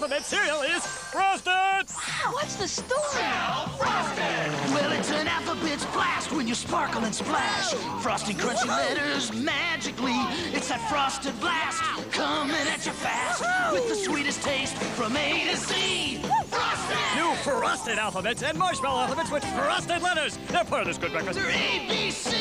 Alpha-Bits cereal is frosted. Wow! What's the story? Frosted. Well, it's an Alpha-Bits blast when you sparkle and splash. Frosty crunchy letters magically. It's that frosted blast coming at you fast with the sweetest taste from A to Z. Frosted! New frosted Alpha-Bits and marshmallow Alpha-Bits with frosted letters. They're part of this good breakfast. They're ABC.